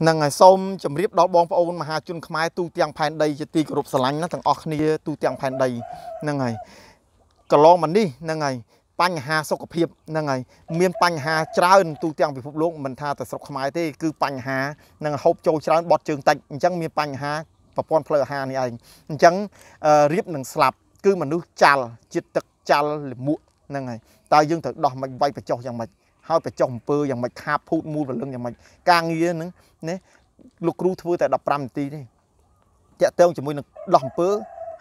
ហ្នឹងហើយសូមជម្រាបដល់បងប្អូនមហាជនខ្មែរទូទាំងផែនដីជាទីគោរពស្រឡាញ់ណាទាំងអស់គ្នាទូទាំងផែនដីហ្នឹងហើយកន្លងមកនេះហ្នឹងហើយបញ្ហាសុខភាពហ្នឹងហើយមានបញ្ហាច្រើនទូទាំងពិភពលោកមិនថាតែស្រុកខ្មែរទេគឺបញ្ហានឹងហូបចូលច្រើនបត់ជើងតិចអញ្ចឹងមានបញ្ហាប្រព័ន្ធផ្លូវអាហារនេះឯងអញ្ចឹងរៀបនឹងស្លាប់គឺមនុស្សចាល់ចិត្តទឹកចាល់លមួកហ្នឹងហើយតើយើងត្រូវដោះមិនវាយបញ្ចុះយ៉ាងម៉េច ហើយបញ្ចុះអំពើយ៉ាងម៉េចខាបភូតមូលព្រលឹងយ៉ាងម៉េចការងារហ្នឹងណាលោកគ្រូធ្វើតែ15នាទីទេតាក់ទងជាមួយនឹងដោះអំពើ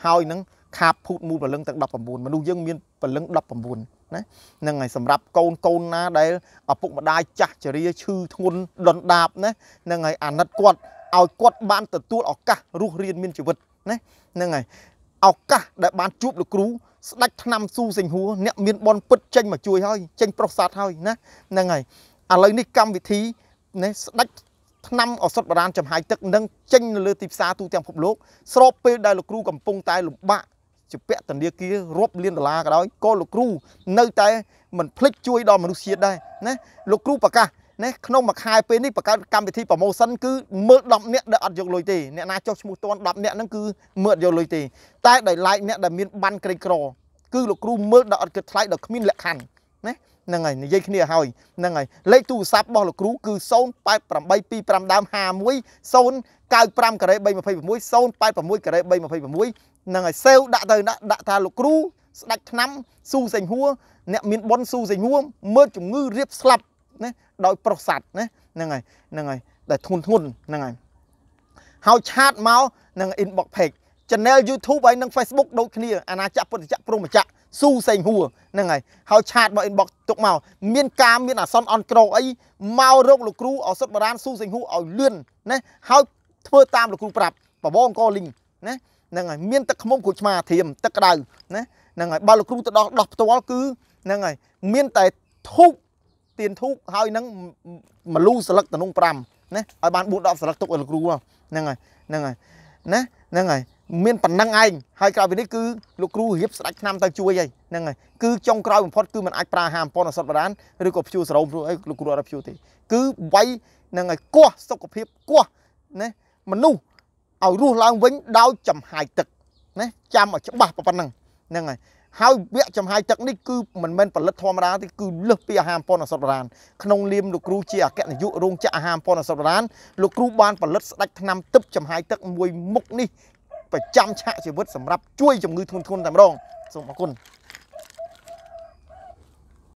ហើយនឹងខាបភូតមូលព្រលឹងទាំង19មនុស្សយើងមានព្រលឹង19ណាហ្នឹងហើយសម្រាប់កូនកូនណាដែលឪពុកម្ដាយចាស់ជរាឈឺធ្ងន់ដុនដាបណាហ្នឹងហើយអាណិតគាត់ឲ្យគាត់បានទទួលឱកាសរស់រៀនមានជីវិតណាហ្នឹងហើយ ឱកាសដែលបានជួបលោកគ្រូស្ដាច់ឆ្នាំស៊ូសេងហួរអ្នកមានបនពិតចេញមកជួយហើយចេញប្រុសសាទហើយណាហ្នឹងហើយឥឡូវនេះកម្មវិធីនេះស្ដាច់ឆ្នាំឱសថបុរាណចំហាយទឹកនឹងចេញនៅលើទីផ្សារទូទាំងពិភពលោកស្របពេលដែលលោកគ្រូកំពុងតែលំបាកជាពាក់ធនាគាររាប់លានដុល្លារក៏ដោយក៏លោកគ្រូនៅតែមិនភ្លេចជួយដល់មនុស្សជាតិដែរណាលោកគ្រូប្រកាស ណាក្នុងមួយខែពេលនេះបង្កើតកម្មវិធីប្រម៉ូសិនគឺមើល10នាក់ដែលអត់យកលុយទេអ្នកណាចុះឈ្មោះតន់10នាក់ហ្នឹងគឺមើលអត់យកលុយទេតែដោយឡែកអ្នកដែលមានបានក្រីក្រគឺលោកគ្រូមើលដល់អត់គិតថ្លៃដល់គ្មានលក្ខខណ្ឌណាហ្នឹងហើយនិយាយគ្នាហើយហ្នឹងហើយលេខទូរស័ព្ទរបស់លោកគ្រូគឺ08825ដើម51 095ការ៉េ326 086ការ៉េ326ហ្នឹងហើយសេវដាក់ទៅដាក់ថាលោកគ្រូស្ដាច់ឆ្នាំស៊ូសេងហួរអ្នកមានប៉ុនស៊ូសេងហួរមើលជំងឺរៀបស្លាប់ ណាដោយប្រុសសัตว์ណាហ្នឹងហើយហ្នឹងហើយដែលធ្ងន់ធ្ងន់ហ្នឹងហើយហើយឆាតមកនឹង inbox page channel YouTube ហើយនិង Facebook ដូចគ្នាអាណាចក្រពុទ្ធចក្រព្រហ្មចក្រស៊ូសេងហួរហ្នឹងហើយហើយឆាតមក inbox ទុកមកមានការមានអាសន្នអន់ក្រអីមករកលោកគ្រូឱសថបុរាណស៊ូសេងហួរឲ្យលឿនណាហើយធ្វើតាមលោកគ្រូប្រាប់បបអង្គលីងណាហ្នឹងហើយមានទឹកខ្មុំគ្រូឆ្មាធៀមទឹកក្តៅណាហ្នឹងហើយបើលោកគ្រូទៅដោះដោះផ្ទាល់គឺហ្នឹងហើយមានតែធូប ទៀនធូបហើយនឹងមលូស្លឹកតំណង5ណាឲ្យបាន4 10ស្លឹកទុកឲ្យលោកគ្រូហ្នឹងហើយហ្នឹងហើយណាហ្នឹងហើយមានប៉ុណ្ណឹងឯងហើយក្រៅពីនេះគឺលោកគ្រូរៀបស្ដាច់ឆ្នាំទៅជួយហើយហ្នឹងហើយគឺចុងក្រោយបំផុតគឺมันអាចប្រើហាមប៉ុនអសតបរានឬក៏ព្យួរសរោមព្រោះអីលោកគ្រូអត់ព្យួរទេគឺវាយហ្នឹងហើយគោះសុខភាពគោះណាមនុស្សឲ្យរស់ឡើងវិញដោយចំហាយទឹកណាចាំឲ្យច្បាស់ប៉ុណ្ណឹងហ្នឹងហើយ ហើយវគ្គចំហាយទឹកនេះគឺមិនមែនផលិតធម្មតាទេគឺលើសពីអាហារប៉ុនអសតបរានក្នុងនាមលោកគ្រូជាអគ្គនាយករោងចក្រអាហារប៉ុនអសតបរានលោកគ្រូបានផលិតស្ដេចថ្នាំទឹកចំហាយទឹកមួយមុខនេះប្រចាំឆាកជីវិតសម្រាប់ជួយជំងឺធ្ងន់ធ្ងរតែម្ដងសូមអរគុណ